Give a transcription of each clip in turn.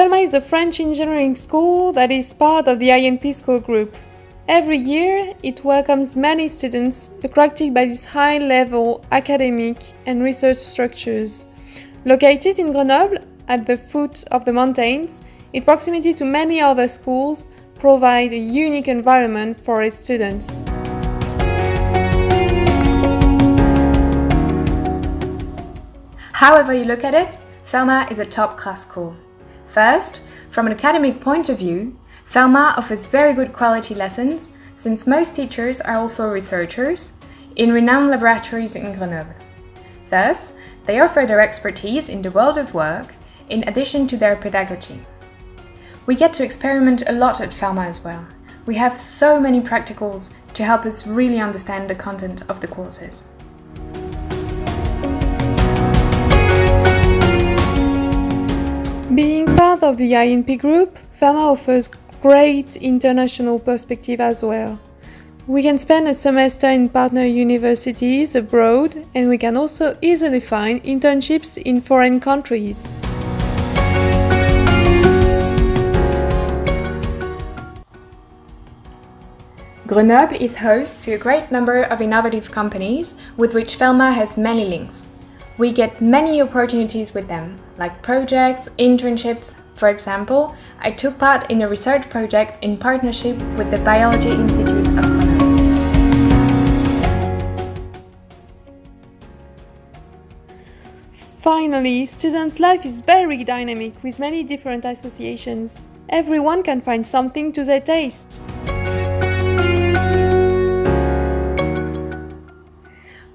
Phelma is a French engineering school that is part of the INP school group. Every year, it welcomes many students attracted by its high level academic and research structures. Located in Grenoble, at the foot of the mountains, its proximity to many other schools provide a unique environment for its students. However you look at it, Phelma is a top-class school. First, from an academic point of view, Phelma offers very good quality lessons since most teachers are also researchers in renowned laboratories in Grenoble. Thus, they offer their expertise in the world of work in addition to their pedagogy. We get to experiment a lot at Phelma as well. We have so many practicals to help us really understand the content of the courses. Part of the INP group, Phelma offers great international perspective as well. We can spend a semester in partner universities abroad and we can also easily find internships in foreign countries. Grenoble is host to a great number of innovative companies with which Phelma has many links. We get many opportunities with them, like projects, internships. For example, I took part in a research project in partnership with the Biology Institute of Grenoble. Finally, students' life is very dynamic with many different associations. Everyone can find something to their taste.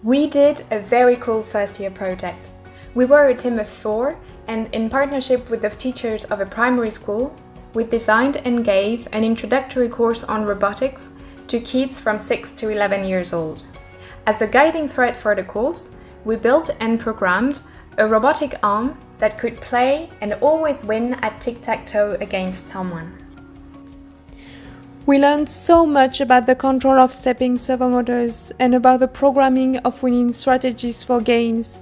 We did a very cool first year project. We were a team of four and in partnership with the teachers of a primary school, we designed and gave an introductory course on robotics to kids from 6 to 11 years old. As a guiding thread for the course, we built and programmed a robotic arm that could play and always win at tic-tac-toe against someone. We learned so much about the control of stepping servomotors and about the programming of winning strategies for games.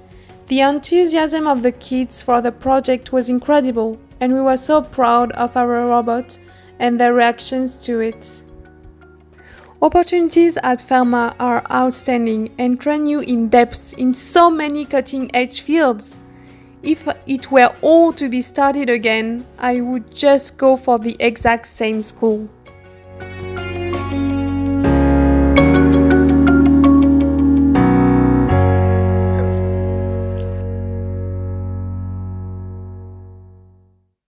The enthusiasm of the kids for the project was incredible, and we were so proud of our robot and their reactions to it. Opportunities at Phelma are outstanding and train you in depth in so many cutting edge fields. If it were all to be started again, I would just go for the exact same school.